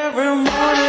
Every morning.